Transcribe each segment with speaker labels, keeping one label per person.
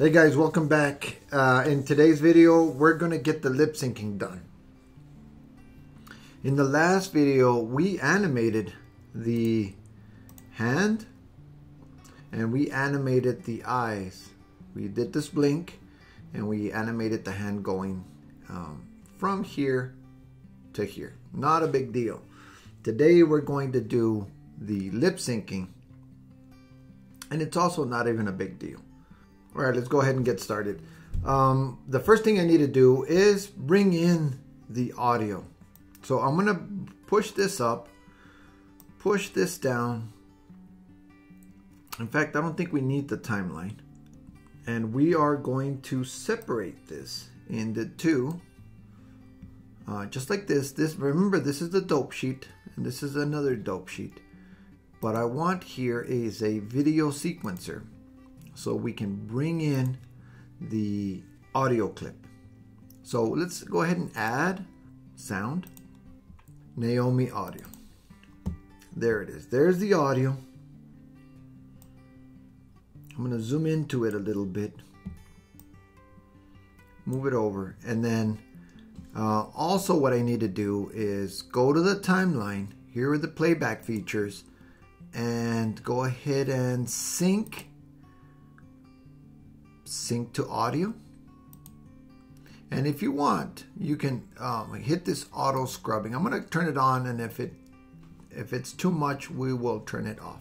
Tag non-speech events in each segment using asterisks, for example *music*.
Speaker 1: Hey guys, welcome back. Uh, in today's video, we're going to get the lip syncing done. In the last video, we animated the hand and we animated the eyes. We did this blink and we animated the hand going um, from here to here. Not a big deal. Today, we're going to do the lip syncing and it's also not even a big deal. All right, let's go ahead and get started. Um, the first thing I need to do is bring in the audio. So I'm gonna push this up, push this down. In fact, I don't think we need the timeline. And we are going to separate this into two. Uh, just like this. This Remember, this is the dope sheet, and this is another dope sheet. But I want here is a video sequencer so we can bring in the audio clip. So let's go ahead and add sound, Naomi audio. There it is. There's the audio. I'm going to zoom into it a little bit. Move it over. And then uh, also what I need to do is go to the timeline. Here are the playback features. And go ahead and sync sync to audio. And if you want, you can um, hit this auto scrubbing. I'm going to turn it on, and if it if it's too much, we will turn it off.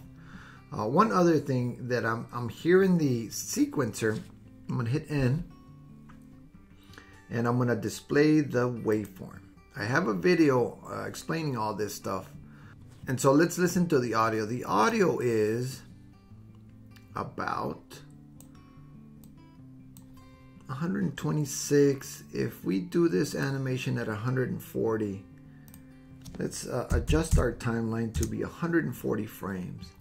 Speaker 1: Uh, one other thing that I'm I'm hearing the sequencer. I'm going to hit N, and I'm going to display the waveform. I have a video uh, explaining all this stuff, and so let's listen to the audio. The audio is about 126 if we do this animation at 140 let's uh, adjust our timeline to be 140 frames.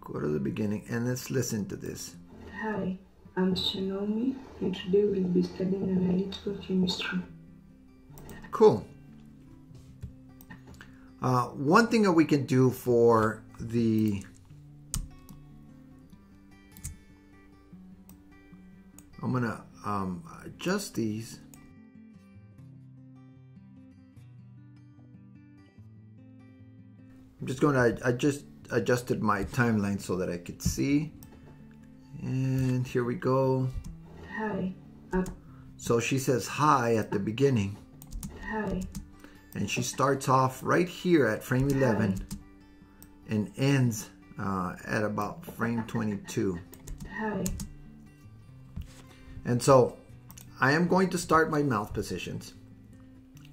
Speaker 1: Go to the beginning and let's listen to this.
Speaker 2: Hi, I'm Shinomi. And today we'll be studying analytical chemistry.
Speaker 1: cool. Uh, one thing that we can do for the I'm gonna um, adjust these. I'm just going to, I just adjusted my timeline so that I could see. And here we go.
Speaker 2: Hi, I'm
Speaker 1: So she says hi at the beginning.
Speaker 2: Hi,
Speaker 1: And she starts off right here at frame 11 and ends uh, at about frame 22.
Speaker 2: hi,
Speaker 1: And so I am going to start my mouth positions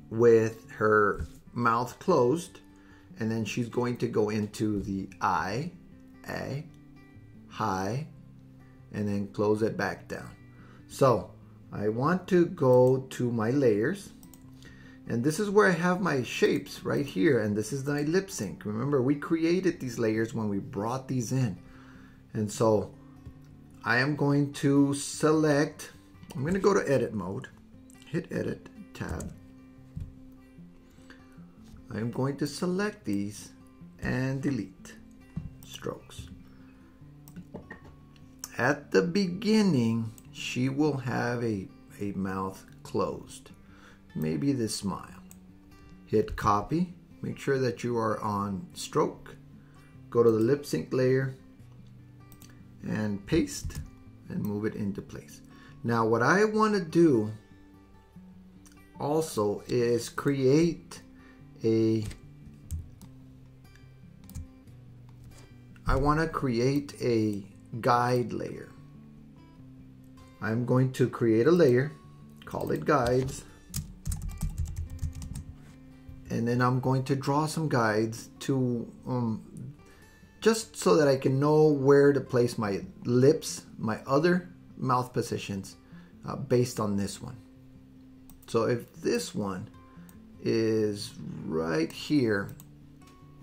Speaker 1: with her mouth closed, and then she's going to go into the I, A, high, and then close it back down. So I want to go to my layers, and this is where I have my shapes right here, and this is my lip sync. Remember, we created these layers when we brought these in. And so I am going to select, I'm going to go to edit mode, hit edit, tab. I am going to select these and delete strokes. At the beginning, she will have a, a mouth closed. Maybe this smile. Hit copy. Make sure that you are on stroke. Go to the lip sync layer, and paste and move it into place. Now what I want to do also is create a I want to create a guide layer. I'm going to create a layer, call it guides, and then I'm going to draw some guides to um, just so that I can know where to place my lips, my other mouth positions uh, based on this one. So if this one is right here,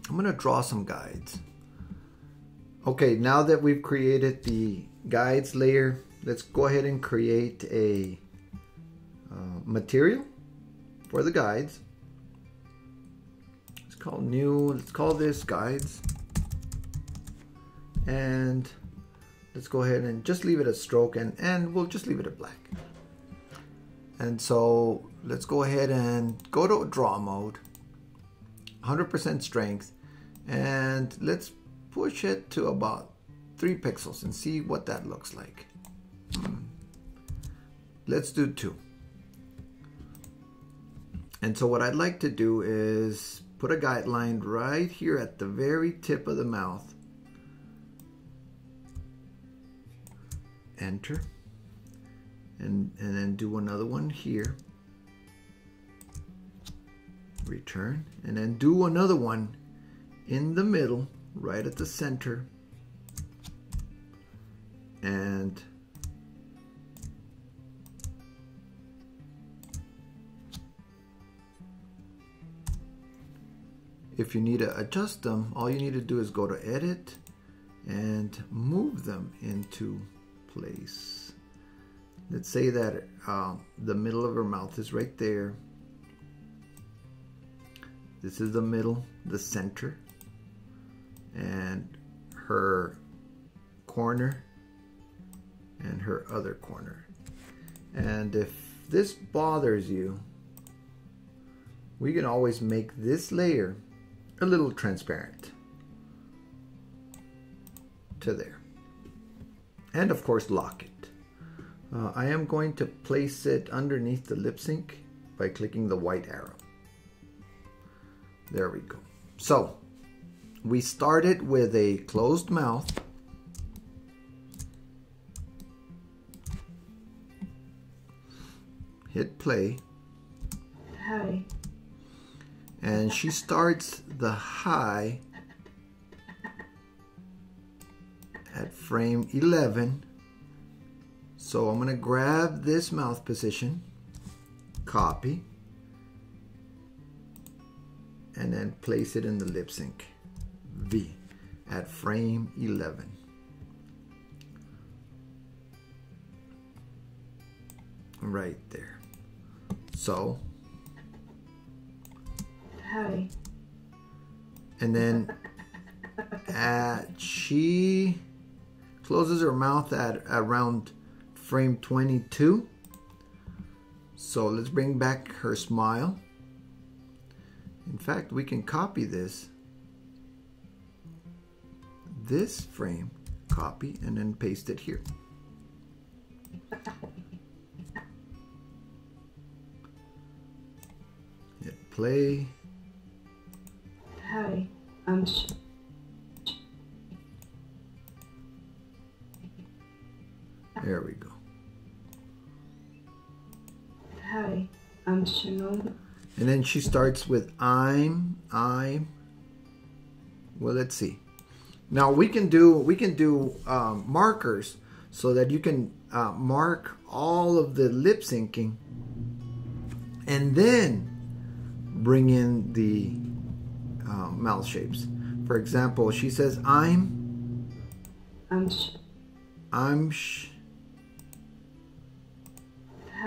Speaker 1: I'm to draw some guides. Okay, now that we've created the guides layer, let's go ahead and create a uh, material for the guides. Let's call new, let's call this guides and let's go ahead and just leave it a stroke and, and we'll just leave it at black. And so let's go ahead and go to draw mode, 100% strength, and let's push it to about three pixels and see what that looks like. Hmm. Let's do two. And so what I'd like to do is put a guideline right here at the very tip of the mouth. Enter. And, and then do another one here. Return. And then do another one in the middle, right at the center. And if you need to adjust them, all you need to do is go to edit and move them into place. Let's say that uh, the middle of her mouth is right there. This is the middle, the center, and her corner and her other corner. And if this bothers you, we can always make this layer a little transparent to there. And of course lock it. Uh, I am going to place it underneath the lip sync by clicking the white arrow. There we go. So we started with a closed mouth. Hit play.
Speaker 2: Hi.
Speaker 1: And she starts the high frame 11. So I'm going to grab this mouth position, copy, and then place it in the lip sync V at frame 11. Right there. So
Speaker 2: Hi.
Speaker 1: and then *laughs* at she closes her mouth at around frame 22 so let's bring back her smile. In fact we can copy this. This frame copy and then paste it here. Hit play.
Speaker 2: Hi. I'm
Speaker 1: there we go
Speaker 2: Hi. I'm Shannon.
Speaker 1: And then she starts with I'm, I'm. Well, let's see. Now we can do we can do um, markers so that you can uh, mark all of the lip syncing, and then bring in the uh, mouth shapes. For example, she says I'm,
Speaker 2: I'm Sh-
Speaker 1: I'm, sh,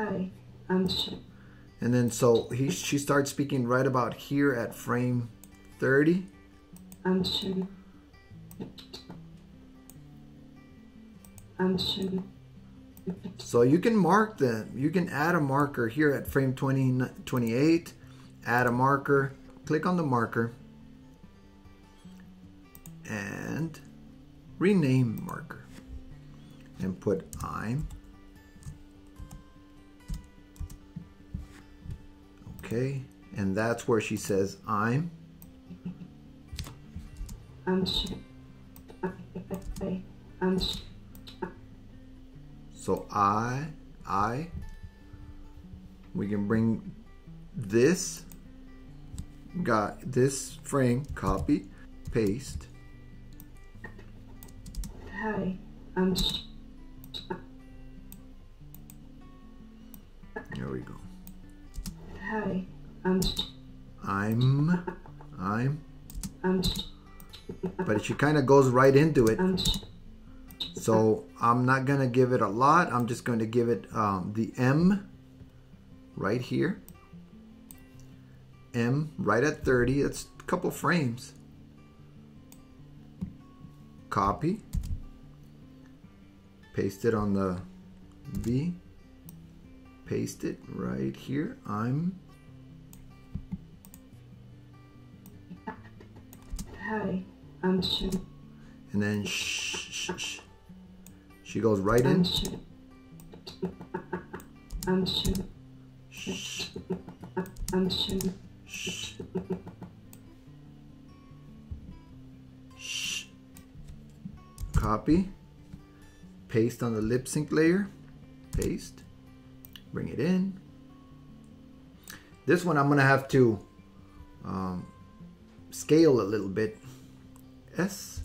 Speaker 2: Hi. I'm Sh-
Speaker 1: and then so he she starts speaking right about here at frame thirty.
Speaker 2: I'm Shan. I'm.
Speaker 1: So you can mark them. You can add a marker here at frame 20, 28. Add a marker. Click on the marker. And rename marker. And put I'm. Okay. And that's where she says I'm.
Speaker 2: I'm *laughs* I'm
Speaker 1: So I, I, we can bring this, got this frame, copy, paste.
Speaker 2: Hi. I'm
Speaker 1: There we go.
Speaker 2: Hi. Um,
Speaker 1: I'm I'm,
Speaker 2: I'm, I'm
Speaker 1: but she kind of goes right into it.
Speaker 2: I'm
Speaker 1: So I'm not gonna give it a lot. I'm just going to give it um, the M right here. M right at 30. That's a couple frames. Copy. paste it on the V, paste it right here. I'm
Speaker 2: Hi, I'm Shan.
Speaker 1: and then shh, shh, shh. She goes right
Speaker 2: I'm
Speaker 1: in.
Speaker 2: I'm Shan.
Speaker 1: Shh,
Speaker 2: I'm
Speaker 1: shh, shh. Copy. Paste on the lip sync layer. Paste. Bring it in. This one I'm gonna have to um, scale a little bit. S.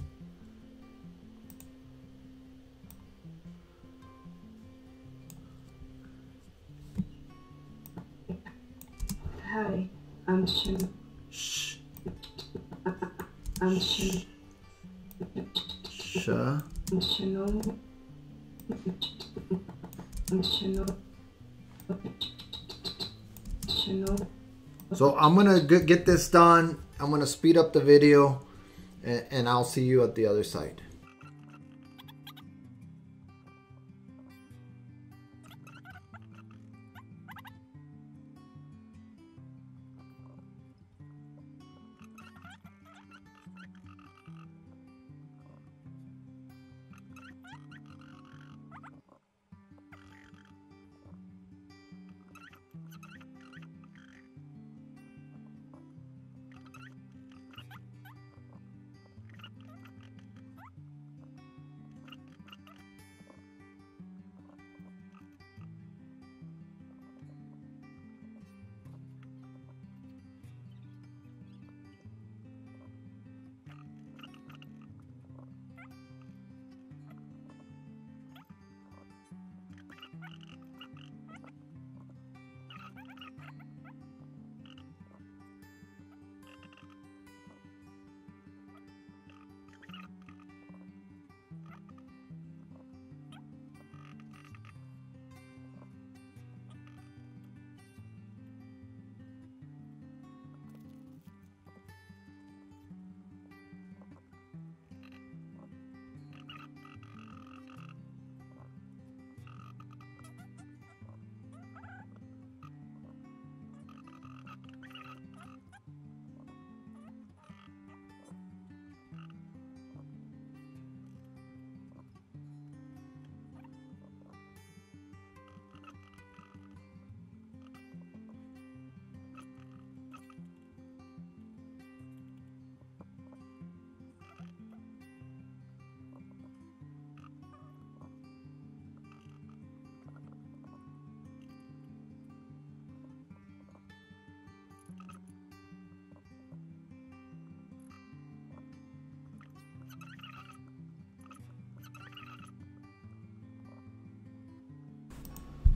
Speaker 2: Hi, I'm Shan.
Speaker 1: Sh.
Speaker 2: I'm Shan.
Speaker 1: Sh.
Speaker 2: I'm Shannon.
Speaker 1: So I'm gonna get this done. I'm gonna speed up the video, and, and I'll see you at the other side.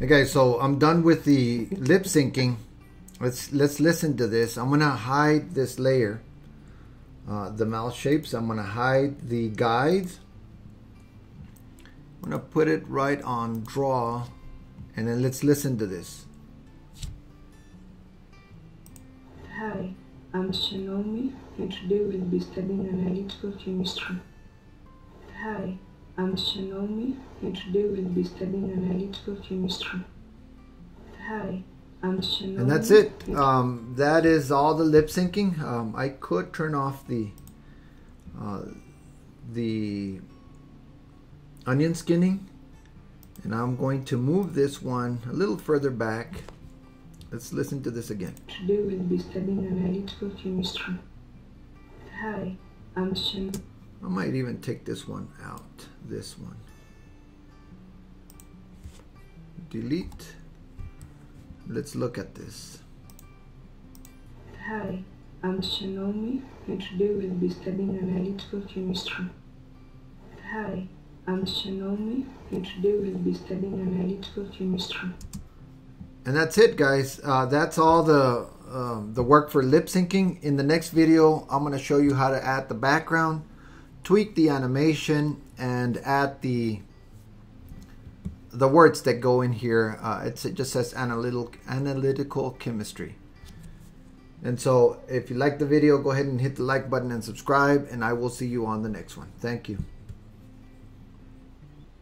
Speaker 1: Okay, so I'm done with the lip syncing. Let's let's listen to this. I'm gonna hide this layer, uh, the mouth shapes. I'm gonna hide the guides. I'm gonna put it right on draw, and then let's listen to this.
Speaker 2: Hi, I'm Shanomi, and today we'll be studying analytical chemistry. Hi, I'm Shanomi, and today we'll be studying analytical chemistry. Hi, I'm Shanomi.
Speaker 1: And that's it. Um, that is all the lip syncing. Um, I could turn off the uh, the onion skinning, and I'm going to move this one a little further back. Let's listen to this again.
Speaker 2: Today we'll be studying analytical chemistry. Hi, I'm Shan.
Speaker 1: I might even take this one out. This one. Delete. Let's look at this.
Speaker 2: Hi, I'm Shanomi, and today we'll be studying analytical chemistry. Hi, I'm Shanomi, and today we'll be studying analytical chemistry.
Speaker 1: And that's it, guys. Uh, that's all the um, the work for lip syncing. In the next video, I'm going to show you how to add the background, tweak the animation, and add the the words that go in here. Uh, it's, it just says analytical analytical chemistry. And so, if you like the video, go ahead and hit the like button and subscribe. And I will see you on the next one. Thank you.